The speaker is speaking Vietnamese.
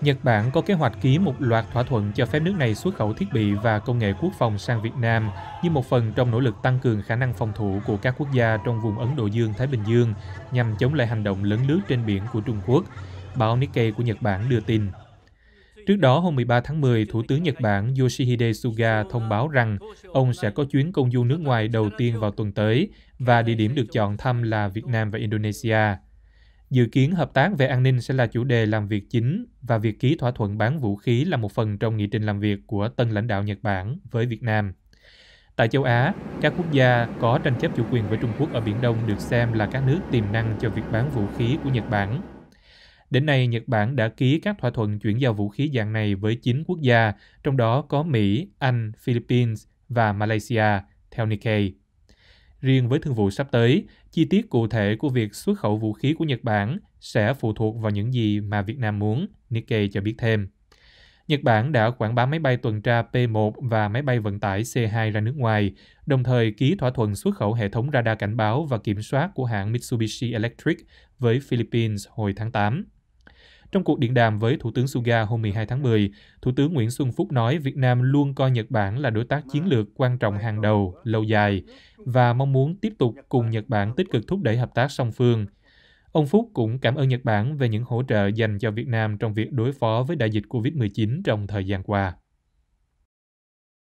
Nhật Bản có kế hoạch ký một loạt thỏa thuận cho phép nước này xuất khẩu thiết bị và công nghệ quốc phòng sang Việt Nam như một phần trong nỗ lực tăng cường khả năng phòng thủ của các quốc gia trong vùng Ấn Độ Dương-Thái Bình Dương nhằm chống lại hành động lấn lướt trên biển của Trung Quốc, báo Nikkei của Nhật Bản đưa tin. Trước đó, hôm 13 tháng 10, Thủ tướng Nhật Bản Yoshihide Suga thông báo rằng ông sẽ có chuyến công du nước ngoài đầu tiên vào tuần tới và địa điểm được chọn thăm là Việt Nam và Indonesia. Dự kiến hợp tác về an ninh sẽ là chủ đề làm việc chính và việc ký thỏa thuận bán vũ khí là một phần trong nghị trình làm việc của tân lãnh đạo Nhật Bản với Việt Nam. Tại châu Á, các quốc gia có tranh chấp chủ quyền với Trung Quốc ở Biển Đông được xem là các nước tiềm năng cho việc bán vũ khí của Nhật Bản. Đến nay, Nhật Bản đã ký các thỏa thuận chuyển giao vũ khí dạng này với 9 quốc gia, trong đó có Mỹ, Anh, Philippines và Malaysia, theo Nikkei. Riêng với thương vụ sắp tới, chi tiết cụ thể của việc xuất khẩu vũ khí của Nhật Bản sẽ phụ thuộc vào những gì mà Việt Nam muốn, Nikkei cho biết thêm. Nhật Bản đã quảng bá máy bay tuần tra P-1 và máy bay vận tải C-2 ra nước ngoài, đồng thời ký thỏa thuận xuất khẩu hệ thống radar cảnh báo và kiểm soát của hãng Mitsubishi Electric với Philippines hồi tháng 8. Trong cuộc điện đàm với Thủ tướng Suga hôm 12 tháng 10, Thủ tướng Nguyễn Xuân Phúc nói Việt Nam luôn coi Nhật Bản là đối tác chiến lược quan trọng hàng đầu, lâu dài và mong muốn tiếp tục cùng Nhật Bản tích cực thúc đẩy hợp tác song phương. Ông Phúc cũng cảm ơn Nhật Bản về những hỗ trợ dành cho Việt Nam trong việc đối phó với đại dịch COVID-19 trong thời gian qua.